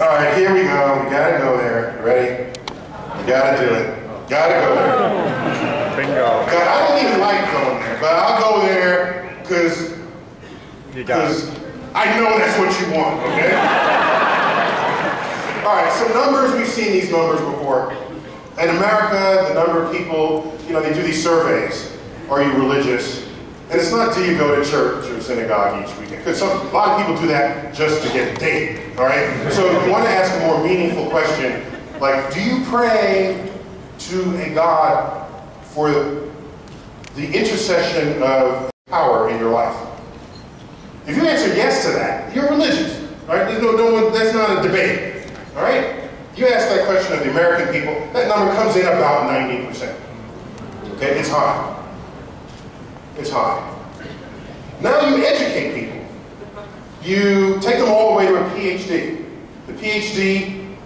All right, here we go. We gotta go there. Ready? We gotta do it. Gotta go there. Bingo. God, I don't even like going there, but I'll go there because it. I know that's what you want, okay? All right, so numbers, we've seen these numbers before. In America, the number of people, you know, they do these surveys. Are you religious? And it's not do you go to church or synagogue each weekend, because a lot of people do that just to get date, all right? So if you want to ask a more meaningful question, like, do you pray to a God for the intercession of power in your life? If you answer yes to that, you're religious. All right? There's no, no that's not a debate. All right? You ask that question of the American people, that number comes in about 90%. Okay? It's high. It's high. Now you educate people. You take them all the way to a PhD. The PhD,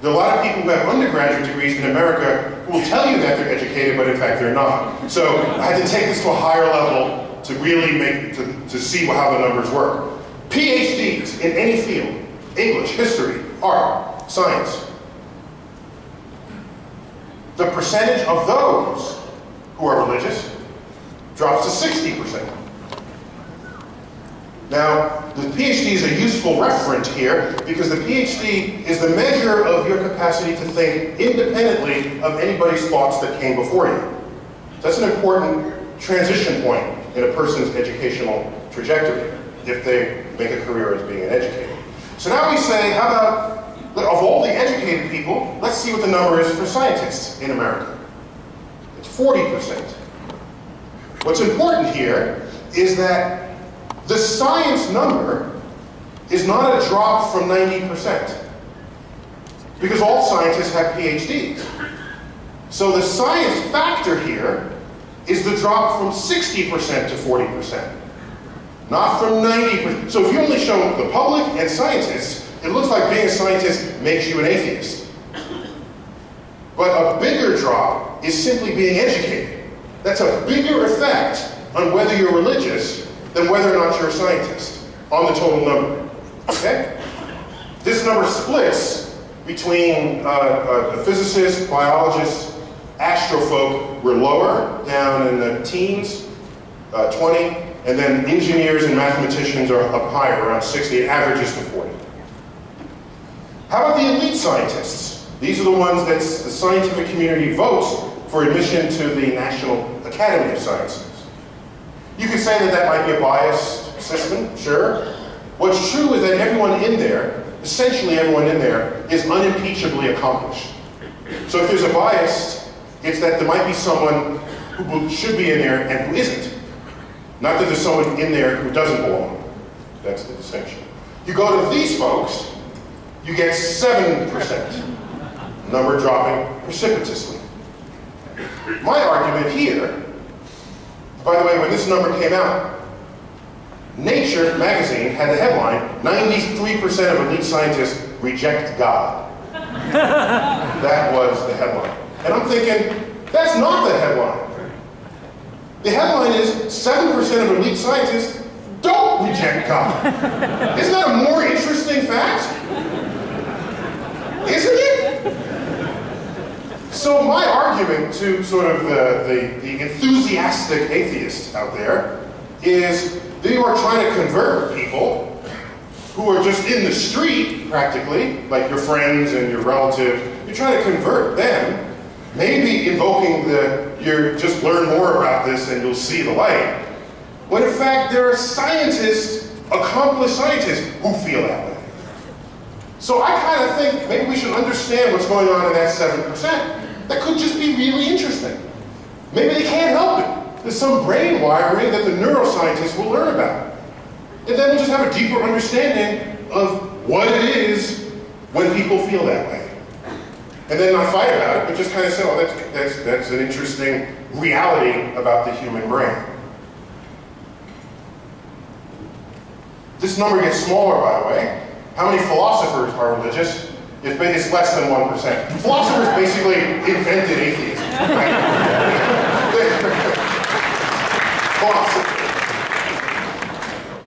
there are a lot of people who have undergraduate degrees in America who will tell you that they're educated, but in fact they're not. So I had to take this to a higher level to really make, to, to see how the numbers work. PhDs in any field, English, history, art, science. The percentage of those who are religious drops to 60%. Now, the PhD is a useful referent here because the PhD is the measure of your capacity to think independently of anybody's thoughts that came before you. That's an important transition point in a person's educational trajectory if they make a career as being an educator. So now we say, how about, of all the educated people, let's see what the number is for scientists in America. It's 40%. What's important here is that the science number is not a drop from 90%. Because all scientists have PhDs. So the science factor here is the drop from 60% to 40%. Not from 90%. So if you only show the public and scientists, it looks like being a scientist makes you an atheist. But a bigger drop is simply being educated. That's a bigger effect on whether you're religious than whether or not you're a scientist on the total number. Okay? This number splits between uh, uh, physicists, biologists, astrofolk. We're lower, down in the teens, uh, 20, and then engineers and mathematicians are up higher, around 60. It averages to 40. How about the elite scientists? These are the ones that the scientific community votes for admission to the National Academy of Sciences. You could say that that might be a biased system, sure. What's true is that everyone in there, essentially everyone in there, is unimpeachably accomplished. So if there's a bias, it's that there might be someone who should be in there and who isn't. Not that there's someone in there who doesn't belong. That's the distinction. You go to these folks, you get 7%. Number dropping precipitously. My argument here, by the way, when this number came out, Nature magazine had the headline, 93% of elite scientists reject God. that was the headline. And I'm thinking, that's not the headline. The headline is 7% of elite scientists don't reject God. Isn't that a more interesting fact? Isn't it? So my argument to sort of the, the, the enthusiastic atheist out there is you are trying to convert people who are just in the street, practically, like your friends and your relatives, you're trying to convert them, maybe invoking the, you're just learn more about this and you'll see the light, when in fact there are scientists, accomplished scientists, who feel that way. So I kind of think maybe we should understand what's going on in that 7%. That could just be really interesting. Maybe they can't help it. There's some brain wiring that the neuroscientists will learn about. And then we'll just have a deeper understanding of what it is when people feel that way. And then not fight about it, but just kind of say, oh, that's, that's, that's an interesting reality about the human brain. This number gets smaller, by the way. How many philosophers are religious? It's, it's less than 1%. Philosophers basically invented atheism. Right?